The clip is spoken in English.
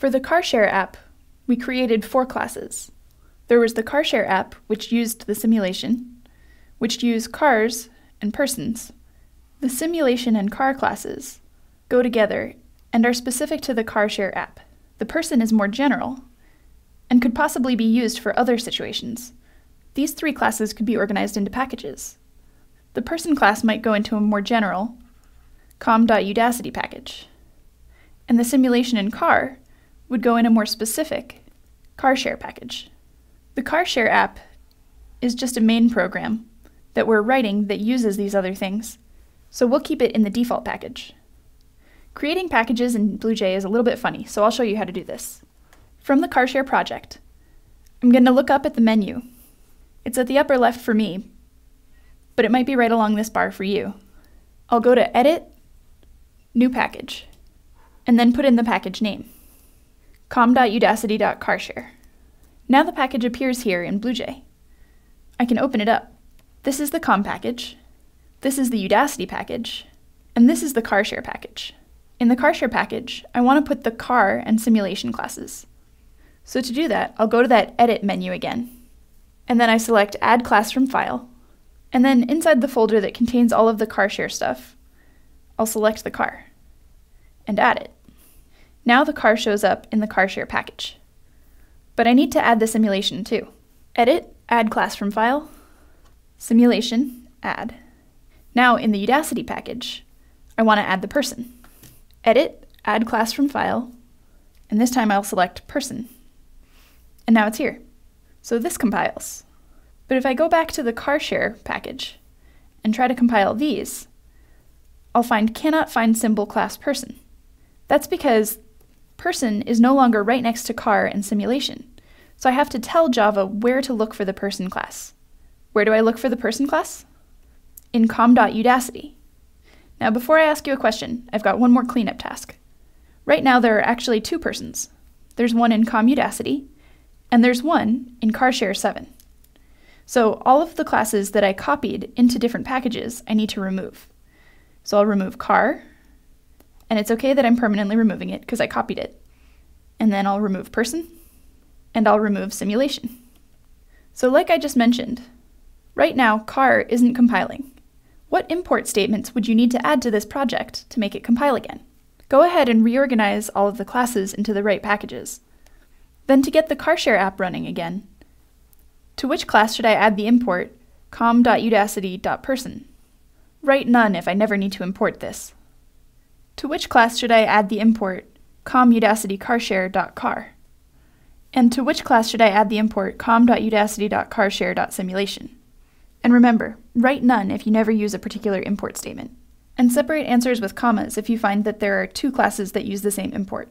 For the CarShare app, we created four classes. There was the CarShare app, which used the simulation, which used cars and persons. The simulation and car classes go together and are specific to the CarShare app. The person is more general and could possibly be used for other situations. These three classes could be organized into packages. The person class might go into a more general com.udacity package, and the simulation and car would go in a more specific car share package. The car share app is just a main program that we're writing that uses these other things, so we'll keep it in the default package. Creating packages in BlueJ is a little bit funny, so I'll show you how to do this. From the CarShare project, I'm going to look up at the menu. It's at the upper left for me, but it might be right along this bar for you. I'll go to Edit, New Package, and then put in the package name, com.udacity.carshare. Now the package appears here in BlueJ. I can open it up. This is the com package, this is the Udacity package, and this is the CarShare package. In the CarShare package, I want to put the car and simulation classes. So to do that, I'll go to that Edit menu again, and then I select Add Class from File, and then inside the folder that contains all of the CarShare stuff, I'll select the car and add it. Now the car shows up in the CarShare package. But I need to add the simulation too. Edit, Add Class from File, Simulation, Add. Now in the Udacity package, I want to add the person. Edit, Add Class from File, and this time I'll select Person. And now it's here. So this compiles. But if I go back to the CarShare package and try to compile these, I'll find cannot find symbol class person. That's because person is no longer right next to car and simulation. So I have to tell Java where to look for the person class. Where do I look for the person class? In com.udacity. Now before I ask you a question, I've got one more cleanup task. Right now there are actually two persons. There's one in com.udacity, and there's one in CarShare 7. So all of the classes that I copied into different packages, I need to remove. So I'll remove car, and it's okay that I'm permanently removing it because I copied it. And then I'll remove person, and I'll remove simulation. So like I just mentioned, right now car isn't compiling. What import statements would you need to add to this project to make it compile again? Go ahead and reorganize all of the classes into the right packages. Then to get the CarShare app running again, to which class should I add the import com.udacity.person? Write none if I never need to import this. To which class should I add the import com.udacity.carshare.car? And to which class should I add the import com.udacity.carshare.simulation? And remember, write none if you never use a particular import statement. And separate answers with commas if you find that there are two classes that use the same import.